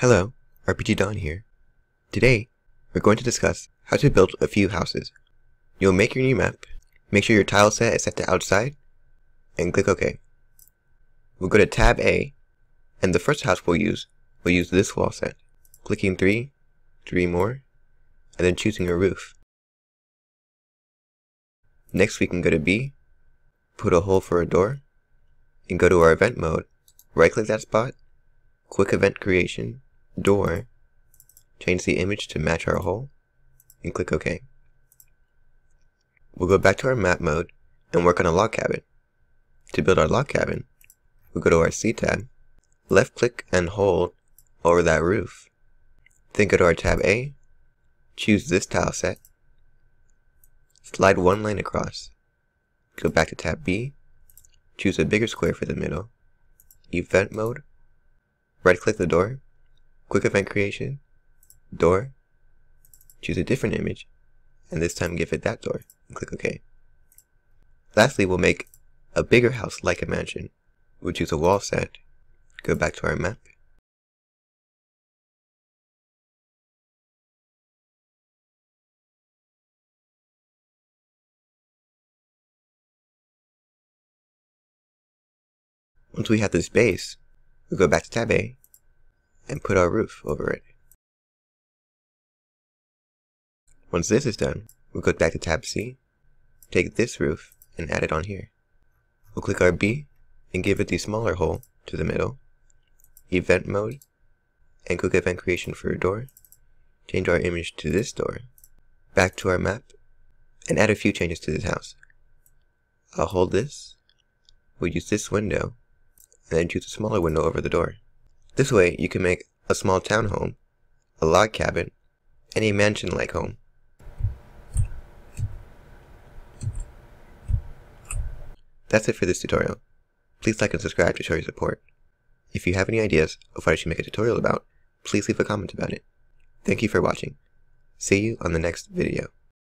Hello, RPGdon here. Today, we're going to discuss how to build a few houses. You'll make your new map, make sure your tile set is set to outside, and click OK. We'll go to tab A, and the first house we'll use, we'll use this wall set. Clicking 3, 3 more, and then choosing a roof. Next we can go to B, put a hole for a door, and go to our event mode, right click that spot, quick event creation, door, change the image to match our hole, and click OK. We'll go back to our map mode and work on a log cabin. To build our log cabin, we'll go to our C tab, left click and hold over that roof. Then go to our tab A, choose this tile set, slide one line across, go back to tab B, choose a bigger square for the middle, event mode, right click the door, quick event creation, door, choose a different image, and this time give it that door, and click OK. Lastly, we'll make a bigger house like a mansion. We'll choose a wall set, go back to our map, Once we have this base, we'll go back to tab A and put our roof over it. Once this is done, we'll go back to tab C, take this roof and add it on here. We'll click our B and give it the smaller hole to the middle, event mode, and click event creation for a door, change our image to this door, back to our map, and add a few changes to this house. I'll hold this, we'll use this window, and then choose a smaller window over the door. This way, you can make a small townhome, a log cabin, and a mansion-like home. That's it for this tutorial. Please like and subscribe to show your support. If you have any ideas of what I should make a tutorial about, please leave a comment about it. Thank you for watching. See you on the next video.